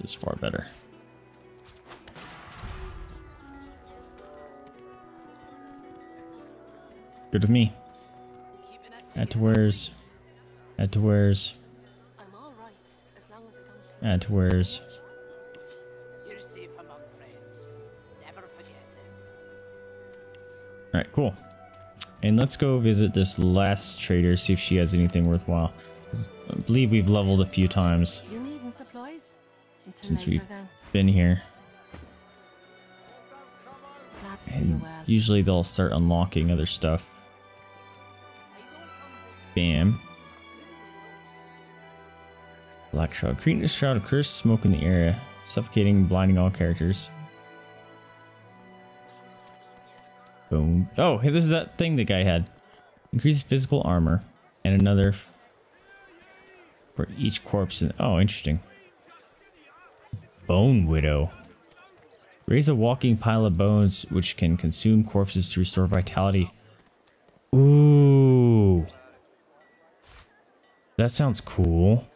This is far better. Good with me. Add to wares. Add to wares. Add to wares. Alright, cool. And let's go visit this last trader, see if she has anything worthwhile. I believe we've leveled a few times since we've been here. Glad to see you And usually they'll start unlocking other stuff. Bam. Black Shroud. Creating a shroud of cursed smoke in the area, suffocating and blinding all characters. Boom. Oh, hey, this is that thing the guy had. Increases physical armor and another for each corpse. In, oh, interesting. Bone Widow. Raise a walking pile of bones which can consume corpses to restore vitality. Ooh. That sounds cool.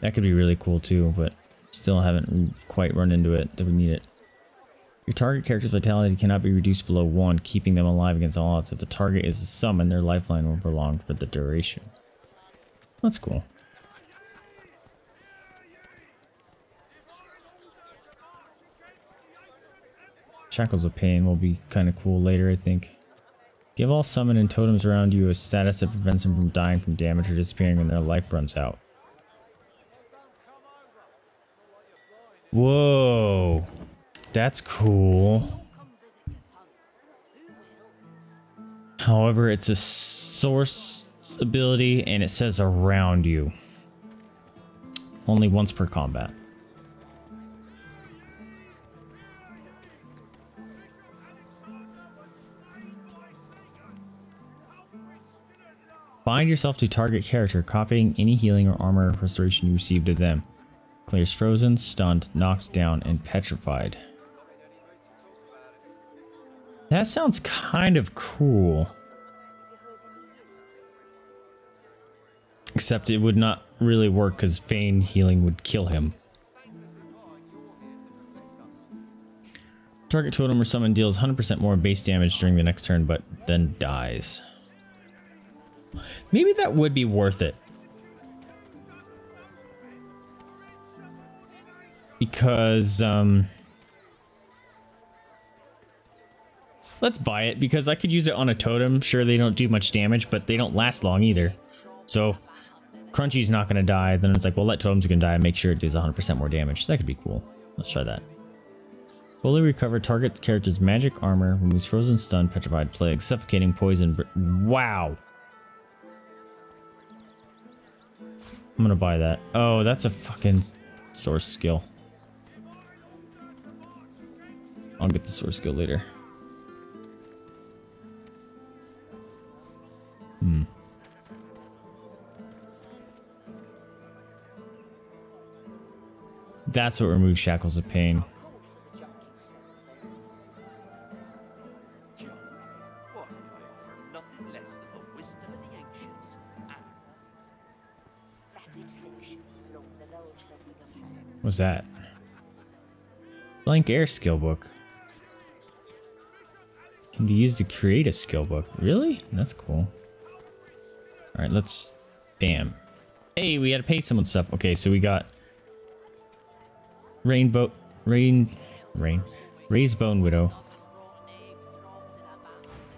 That could be really cool too, but still haven't quite run into it that we need it. Your target character's vitality cannot be reduced below 1, keeping them alive against all odds. If the target is a summon, their lifeline will prolong for the duration. That's cool. Shackles of Pain will be kind of cool later, I think. Give all summon and totems around you a status that prevents them from dying from damage or disappearing when their life runs out. Whoa. That's cool. However, it's a source ability and it says around you. Only once per combat. Bind yourself to target character, copying any healing or armor restoration you received of them. Clears frozen, stunned, knocked down, and petrified. That sounds kind of cool. Except it would not really work because Fane healing would kill him. Target totem or summon deals 100% more base damage during the next turn, but then dies. Maybe that would be worth it. Because, um... Let's buy it, because I could use it on a totem. Sure, they don't do much damage, but they don't last long either. So, Crunchy's not going to die, then it's like, well, let totem's going to die and make sure it does 100% more damage. That could be cool. Let's try that. Fully recover target character's magic armor, removes frozen stun, petrified plague, suffocating poison. Wow. I'm gonna buy that. Oh, that's a fucking source skill. I'll get the source skill later. Hmm. That's what removes shackles of pain. What's that? Blank Air skill book. Can be used to create a skill book. Really? That's cool. Alright, let's... Bam. Hey, we had to pay someone stuff. Okay, so we got... Rainbow... Rain... Rain. Raise Bone Widow.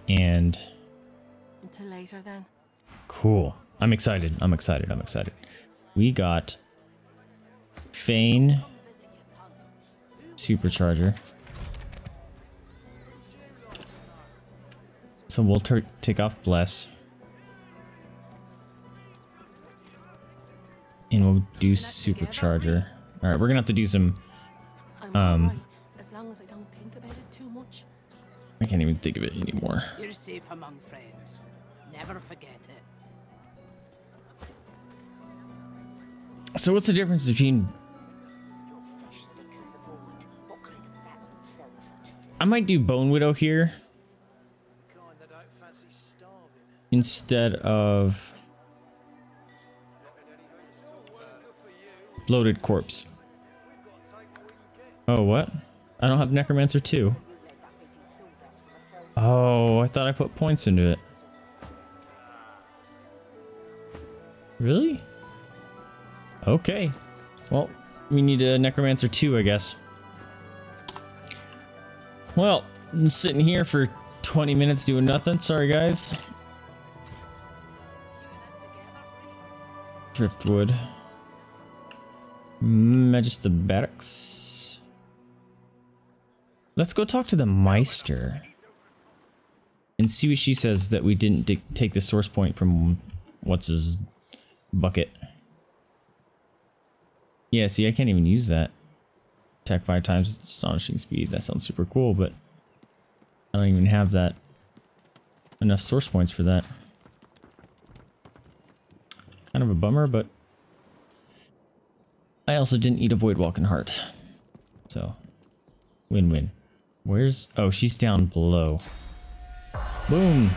And... Until later then. Cool. I'm excited. I'm excited. I'm excited. We got Fane Supercharger. So we'll take off Bless. And we'll do Supercharger. Alright, we're gonna have to do some... I'm Um, as long as I don't think about it too much. I can't even think of it anymore. You're safe among friends. Never forget it. So what's the difference between... I might do Bone Widow here. kind that don't fancy starving. instead of bloated corpse. Oh, what? I don't have Necromancer 2. Oh, I thought I put points into it. Really? Okay. Well, we need a Necromancer 2, I guess. Well, I'm sitting here for 20 minutes doing nothing. Sorry, guys. Driftwood. Magister Barracks. Let's go talk to the Meister. And see what she says that we didn't take the source point from what's his bucket. Yeah, see, I can't even use that. Attack five times with astonishing speed. That sounds super cool, but I don't even have that enough source points for that. Kind of a bummer, but I also didn't eat a void walking heart. So win-win. Where's oh she's down below. Boom.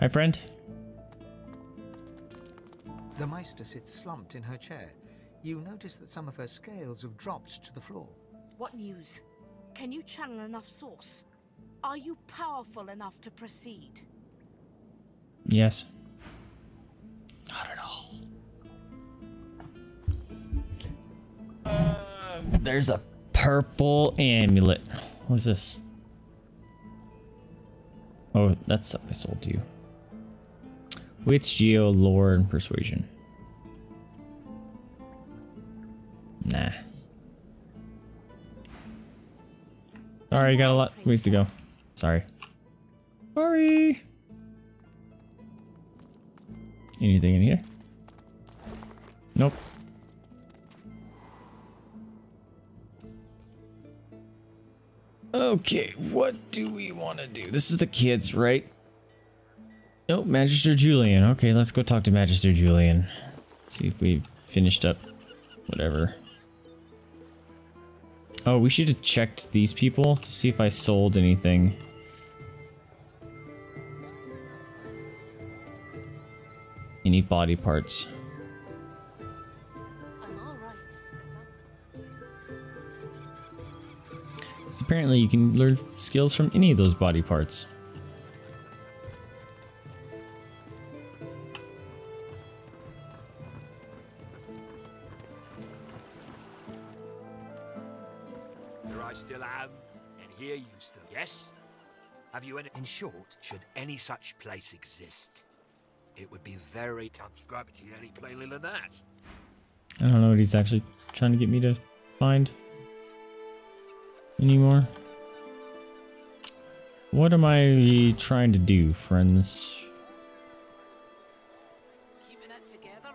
Hi friend. The Meister sits slumped in her chair. You notice that some of her scales have dropped to the floor. What news? Can you channel enough source? Are you powerful enough to proceed? Yes. Not at all. Uh, there's a purple amulet. What is this? Oh, that's stuff I sold to you. Wits, Geo, Lore, and Persuasion. Nah. Sorry, got a lot ways to go. Sorry. Sorry. Anything in here? Nope. Okay, what do we want to do? This is the kids, right? Nope, Magister Julian. Okay, let's go talk to Magister Julian. See if we finished up whatever. Oh, we should have checked these people to see if I sold anything. Any body parts. I'm alright. 'Cause apparently you can learn skills from any of those body parts. Here I still am, and here you still. Yes? Have you any? In short, should any such place exist, it would be very. Can't describe it to you any plainly than that. I don't know what he's actually trying to get me to find anymore. What am I trying to do, friends? Together,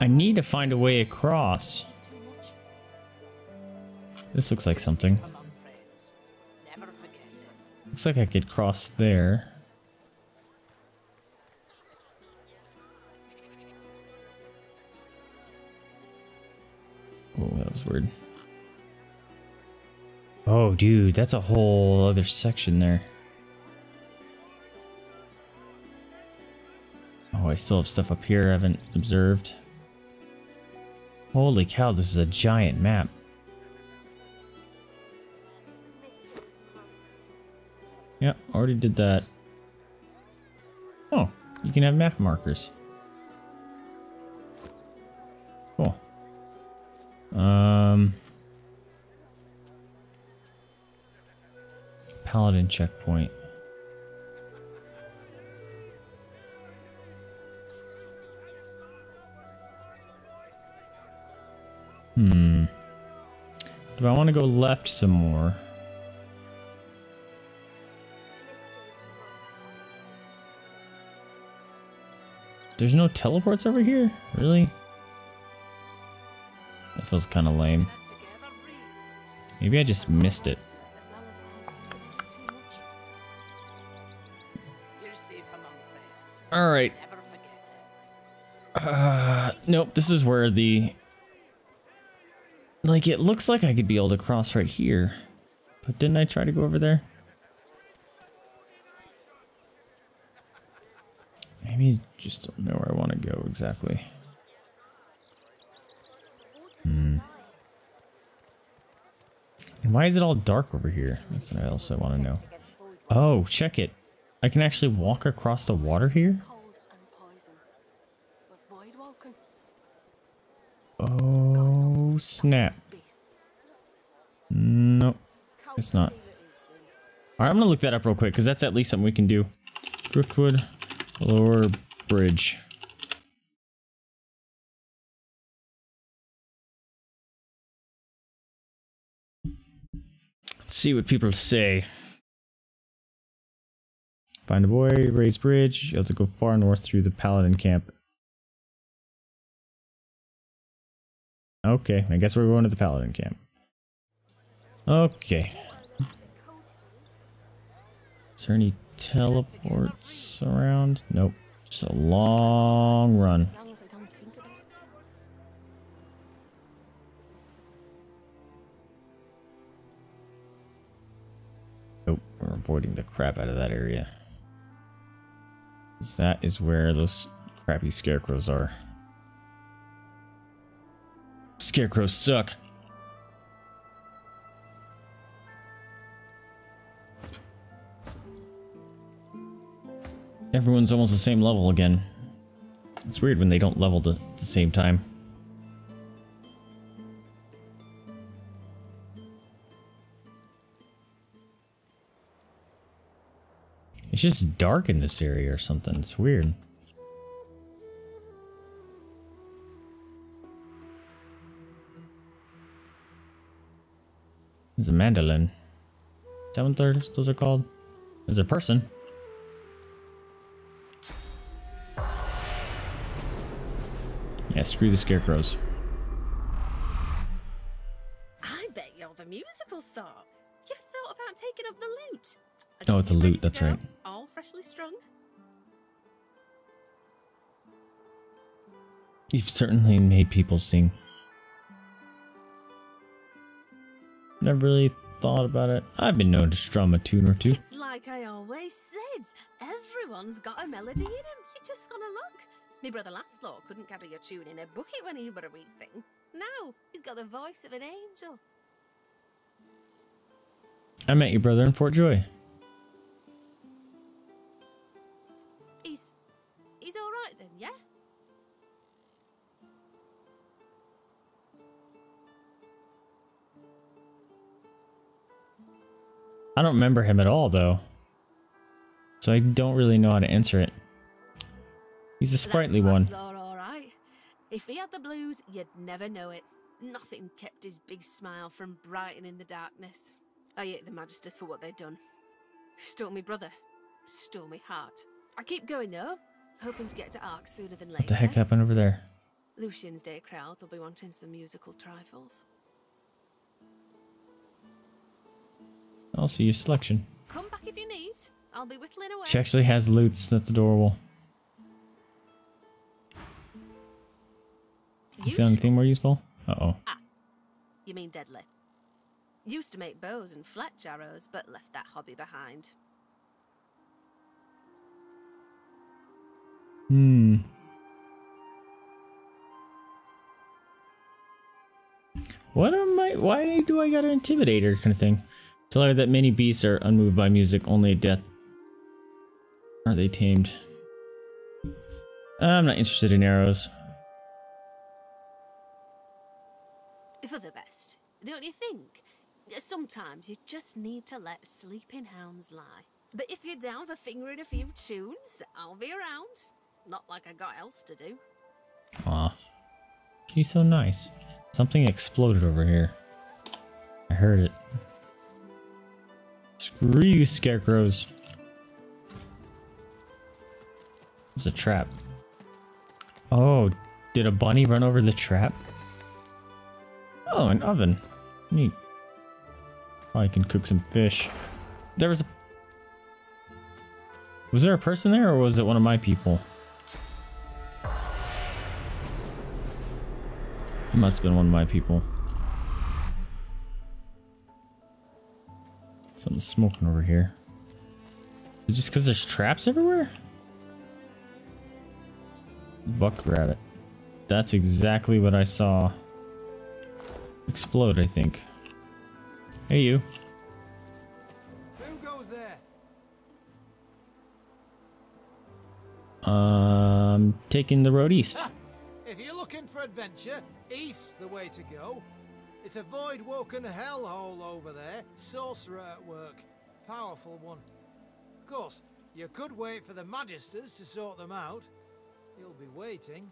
I'm need to find a way across. This looks like something. among friends. Never forget it. Looks like I could cross there. Was weird. Oh, dude, that's a whole other section there. Oh, I still have stuff up here I haven't observed. Holy cow, this is a giant map. Yep, already did that. Oh, you can have map markers. Um, Paladin checkpoint. Hmm. Do I want to go left some more? There's no teleports over here? Really? Feels kind of lame. Maybe I just missed it. Alright. Uh, nope, this is where the... Like, it looks like I could be able to cross right here. But didn't I try to go over there? Maybe just don't know where I want to go exactly. And why is it all dark over here? That's what else I want to know. Oh, check it. I can actually walk across the water here? Oh, snap. Nope. It's not. Alright, I'm gonna look that up real quick, because that's at least something we can do. Driftwood Lower Bridge. Let's see what people say. Find a boy, raise bridge. You have to go far north through the Paladin camp. Okay, I guess we're going to the Paladin camp. Okay. Is there any teleports around? Nope. Just a long run. Avoiding the crap out of that area. area. 'Cause That is where those crappy scarecrows are. Scarecrows suck. Everyone's almost the same level again. It's weird when they don't level the, the same time. It's just dark in this area or something. It's weird. It's a mandolin. Seven thirds, those are called? There's a person. Yeah, screw the scarecrows. I bet you're the musical sort. You've thought about taking up the lute. Oh, it's a lute, that's right. You've certainly made people sing. Never really thought about it. I've been known to strum a tune or two. It's like I always said. Everyone's got a melody in him. You just gotta look. My brother Laszlo couldn't carry a tune in a bucket when he were a wee thing. Now he's got the voice of an angel. I met your brother in Fort Joy. He's he's all right then, yeah. I don't remember him at all, though. So I don't really know how to answer it. He's a sprightly one. All right. If he had the blues, you'd never know it. Nothing kept his big smile from brightening the darkness. I hate the Magisters for what they've done. Stole me brother. Stole me heart. I keep going though, hoping to get to Arx sooner than later. What the heck happened over there? Lucian's Day crowds will be wanting some musical trifles. I'll see your selection. Come back if you need. I'll be whittling away. She actually has loots. That's adorable. You see Used- anything more useful? Uh-oh. You mean deadly? Used to make bows and fletch arrows, but left that hobby behind. Hmm. What am I? Why do I got to intimidate her kind of thing? Tell her that many beasts are unmoved by music, only death are they tamed. I'm not interested in arrows. For the best, don't you think? Sometimes you just need to let sleeping hounds lie. But if you're down for fingering a few tunes, I'll be around. Not like I got else to do. Aw. She's so nice. Something exploded over here. I heard it. You, scarecrows. It's a trap. Oh, did a bunny run over the trap? Oh, an oven. Neat. Oh, I can cook some fish. There was a... Was there a person there, or was it one of my people? It must have been one of my people. Something's smoking over here. Is it just because there's traps everywhere? Buck rabbit. That's exactly what I saw. Explode, I think. Hey, you. Who goes there? Um, taking the road east. If you're looking for adventure, east's the way to go. It's a void-woken hellhole over there, sorcerer at work. Powerful one. Of course, you could wait for the Magisters to sort them out. You'll be waiting.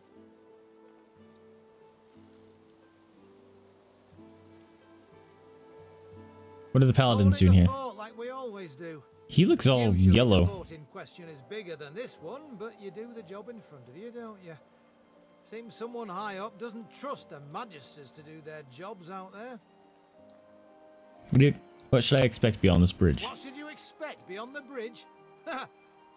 What are the paladins doing here? fort like we always do. He looks all Usually The yellow. fort in question is bigger than this one, but you do the job in front of you, don't you? Seems someone high up doesn't trust the Magisters to do their jobs out there. What, you, what should I expect beyond this bridge? What should you expect beyond the bridge?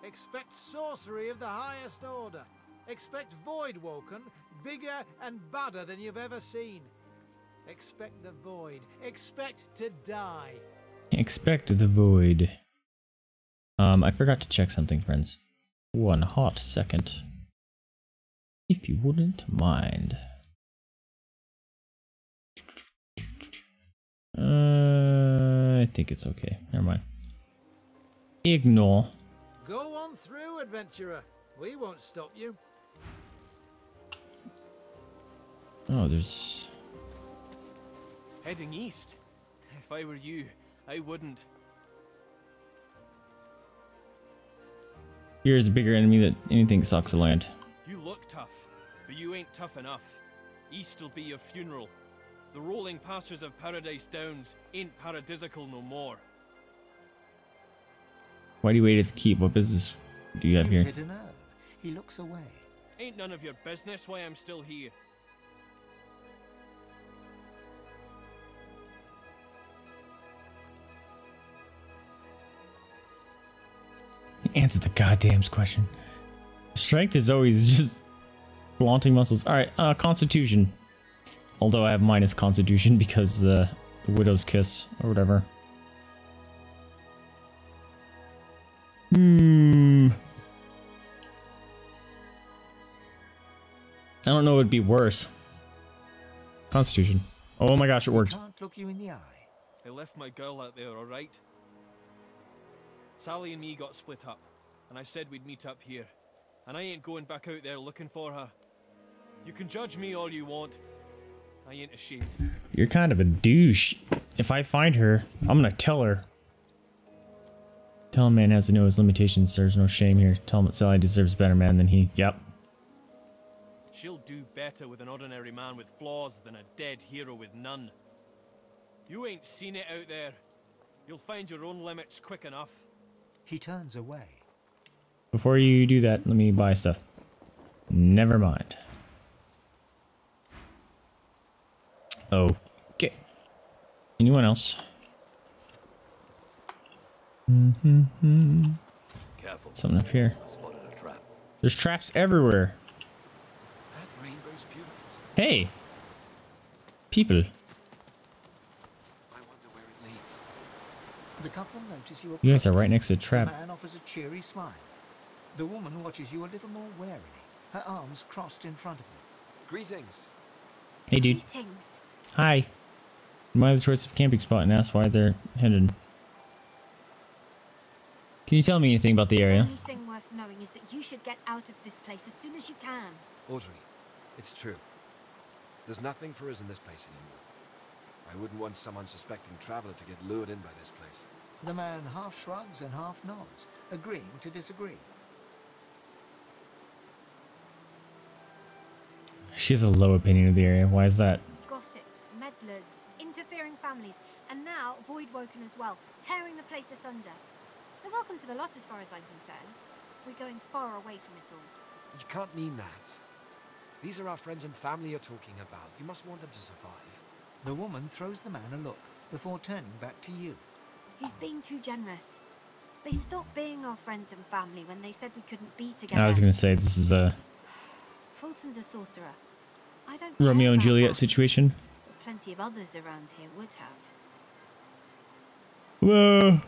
expect sorcery of the highest order. Expect Void Woken, bigger and badder than you've ever seen. Expect the Void. Expect to die. Expect the void. Um, I forgot to check something, friends. One hot second. If you wouldn't mind. Uh, I think it's okay. Never mind. Ignore. Go on through, adventurer. We won't stop you. Oh, there's. Heading east. If I were you, I wouldn't. Here's a bigger enemy that anything sucks to land. You look tough, but you ain't tough enough. East'll be your funeral. The rolling pastures of Paradise Downs ain't paradisical no more. Why do you wait at the keep? What business do you have You've here? hit a nerve. He looks away. Ain't none of your business why I'm still here. Answer the goddamn question. Strength is always just flaunting muscles. All right, uh, Constitution. Although I have minus Constitution because uh, the Widow's Kiss or whatever. Hmm. I don't know. It'd be worse. Constitution. Oh my gosh, it worked. Can't look you in the eye. I left my girl out there, alright? Sally and me got split up, and I said we'd meet up here. And I ain't going back out there looking for her. You can judge me all you want. I ain't ashamed. You're kind of a douche. If I find her, I'm gonna tell her. Tell a man has to know his limitations. There's no shame here. Tell him that Sally deserves a better man than he. Yep. She'll do better with an ordinary man with flaws than a dead hero with none. You ain't seen it out there. You'll find your own limits quick enough. He turns away. Before you do that, let me buy stuff. Never mind. Okay. Anyone else? Mm-hmm. Careful. Something up here. I spotted a trap. There's traps everywhere. That rainbow's beautiful. Hey! People. I wonder where it leads. The couple notice you. You guys are right next to a The trap. The woman watches you a little more warily, her arms crossed in front of her. Greetings. Hey, dude. Greetings. Hi. Admire the choice of camping spot and ask why they're headed. Can you tell me anything about the area? The area? only thing worth knowing is that you should get out of this place as soon as you can. Audrey, it's true. There's nothing for us in this place anymore. I wouldn't want some unsuspecting traveler to get lured in by this place. The man half shrugs and half nods, agreeing to disagree. She has a low opinion of the area. Why is that? Gossips, meddlers, interfering families, and now Voidwoken as well, tearing the place asunder. They're welcome to the lot as far as I'm concerned. We're going far away from it all. You can't mean that. These are our friends and family you're talking about. You must want them to survive. The woman throws the man a look before turning back to you. He's being too generous. They stopped being our friends and family when they said we couldn't be together. I was gonna say this is a Fulton's a sorcerer. Romeo and Juliet that, situation. Plenty of others around here would have. Whoa.